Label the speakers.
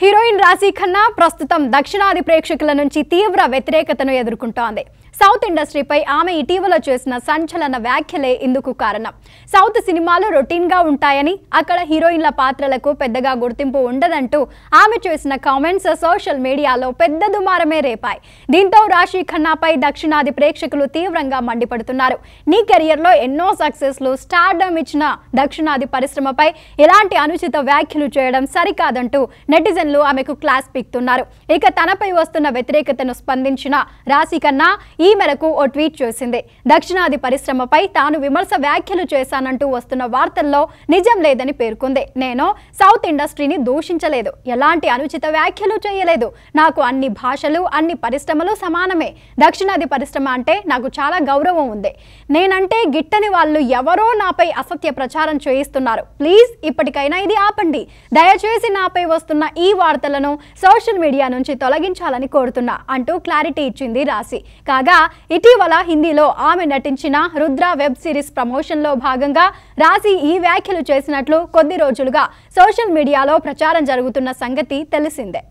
Speaker 1: Heroine రాశి ఖన్నా ప్రస్తుతం దక్షిణాది ప్రేక్షకుల నుంచి తీవ్ర వ్యతిరేకతను ఎదుర్కొంటోంది. సౌత్ ఇండస్ట్రీపై ఆమె ఇటీవల చేసిన సంచలన వ్యాఖ్యలే ఇందుకు కారణం. సౌత్ సినిమాలు రొటీన్గా ఉంటాయని అక్కడ హీరోయిన్ల పాత్రలకు పెద్దగా గుర్తింపు ఉండదంటూ ఆమె చేసిన కామెంట్స్ సోషల్ మీడియాలో పెద్ద దుమారమే రేపాయి. దీంతో రాశి ఖన్నాపై దక్షిణాది ప్రేక్షకులు తీవ్రంగా మండిపడుతున్నారు. నీ కెరియర్లో ఎన్నో సక్సెస్లు స్టార్డమ్ ఇచ్చిన దక్షిణాది పరిశ్రమపై ఇలాంటి అనుచిత వ్యాఖ్యలు చేయడం సరికాదంటూ నెటిజన్లు ఆమెకు క్లాస్ పీక్తున్నారు. ఇక తనపై వస్తున్న వ్యతిరేకతను స్పందించిన రాశి ఖన్నా ఈ ఈ మేరకు ఓ ట్వీట్ చేసింది. దక్షిణాది పరిశ్రమపై తాను విమర్శ వ్యాఖ్యలు చేశానంటూ వస్తున్న వార్తల్లో నిజం లేదని పేర్కొంది. నేను సౌత్ ఇండస్ట్రీని దూషించలేదు. ఎలాంటి అనుచిత వ్యాఖ్యలు చేయలేదు. నాకు అన్ని భాషలు అన్ని పరిశ్రమలు సమానమే. దక్షిణాది పరిశ్రమ అంటే నాకు చాలా గౌరవం ఉంది. నేనంటే గిట్టని వాళ్ళు ఎవరో నాపై అసత్య ప్రచారం చేయిస్తున్నారు. ప్లీజ్ ఇప్పటికైనా ఇది ఆపండి. దయచేసి నాపై వస్తున్న ఈ వార్తలను సోషల్ మీడియా నుంచి తొలగించాలని కోరుతున్నా అంటూ క్లారిటీ ఇచ్చింది రాశి. కాగా ఇటీవల హిందీలో ఆమె నటించిన రుద్ర వెబ్ సిరీస్ ప్రమోషన్లో భాగంగా రాశి ఈ వ్యాఖ్యలు చేసినట్లు కొద్ది రోజులుగా సోషల్ మీడియాలో ప్రచారం జరుగుతున్న సంగతి తెలిసిందే.